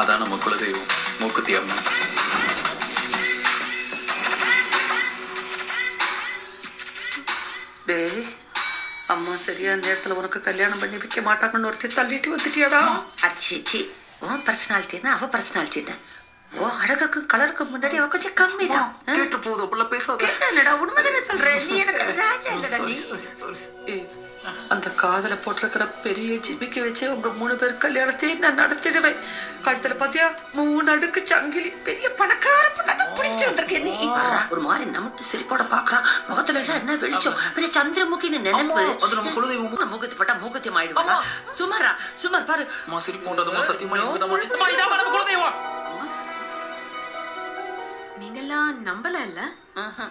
அதான் நம்ம குலதெய்வம் மூக்குத்தி அம்மன். டேய் அம்மா சரியான நேரத்துல உனக்கு கல்யாணம் பண்ணி வைக்க மாட்டாங்கன்னு ஒருத்தி தள்ளிட்டு வந்துட்டியாடா? அச்சிச்சி உன் பர்சனாலிட்டி தான் அவ பர்சனாலிட்டி தான் ஓ அழகுக்கும் கலருக்கும் முன்னாடி அவ கொஞ்சம் கம்மி தான் கேட்டு போகுது அப்படிலாம் பேசாத. என்னடா உண்மைதானே சொல்ற? நீ எனக்கு ராஜா இல்லடா நீ? ஏய், அந்த காதல போட்டிருக்கிற பெரிய ஜிமிக்க வச்சு உங்க மூணு பேர் கல்யாணத்தையும் நான் நடத்திடுவேன். கழுத்துல பாத்தியா? மூணு அடுக்கு சங்கிலி. பெரிய பணக்கார பொண்ணை பிடிச்சிட்டு வந்திருக்கேன் நீ. பாரா, ஒரு மாதிரி நமட்டு சிரிப்போட பாக்குறான் முகத்துல எல்லாம் என்ன வெளிச்சம்? பெரிய சந்திரமுகின்னு நினைப்பு. அது நம்ம குலதெய்வம். மூக்கத்து பட்டா மூக்கத்தியம் ஆயிடுவா சுமாரா சுமார் பாரு. அம்மா சிரிப்பு உண்டாதம்மா சத்தியமா இதாம்மா நம்ம குலதெய்வம். நீங்கெல்லாம் நம்பல இல்ல? ஆஹா.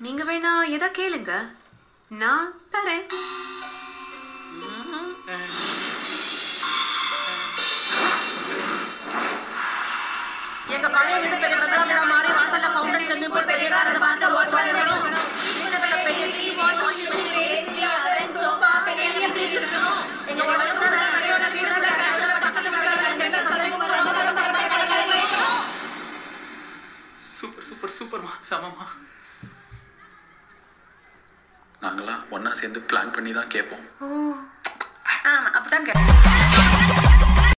நீங்க வேணா எதா கேளுங்க? நான் தரேன். எங்க பழைய வீடு மாறி வாசல்ல ஃபவுண்டன் ஸ்விம்மிங் பூல் வாட்ச் பெரிய டிவி வாஷிங் ஏசி அவன் சோஃபா பெரிய ஃப்ரிட்ஜ் இருக்கணும் எங்க பக்கத்து வீட்டுல சூப்பர் சூப்பர் சூப்பர்மா சமமா ஒன்னா சேர்ந்து பிளான் பண்ணி தான் கேட்போம். ஓ ஆமா அப்படிதான்